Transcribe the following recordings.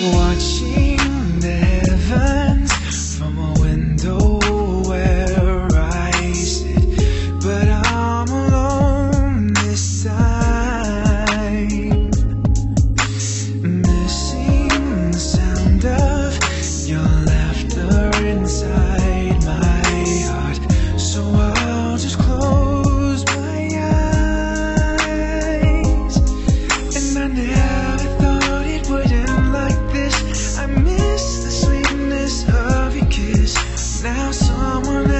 watching the heavens from now someone else.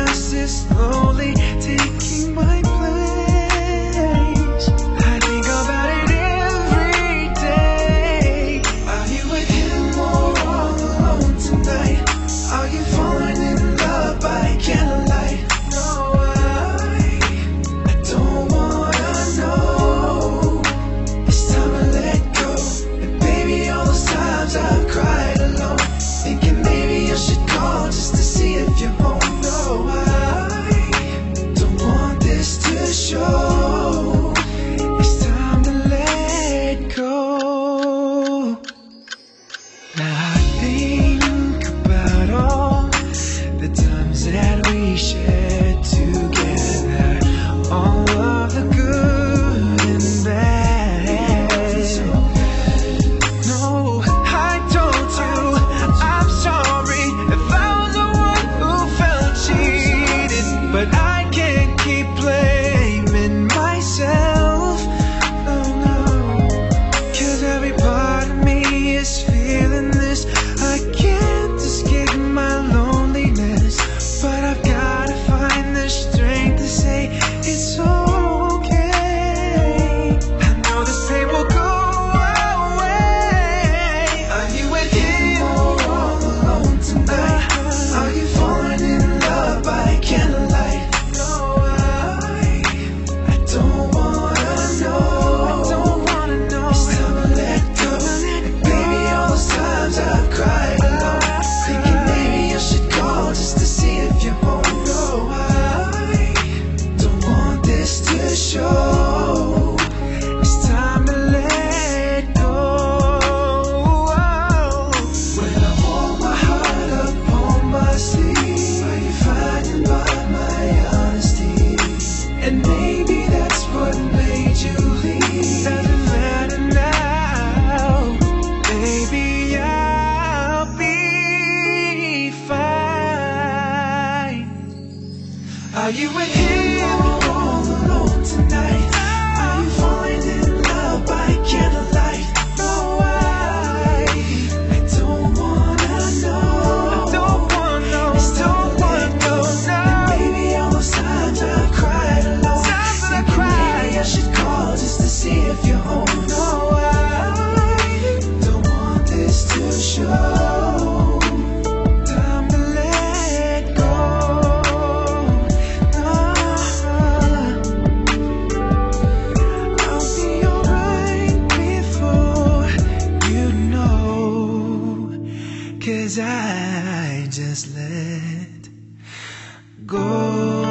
我以为 Cause I just let go.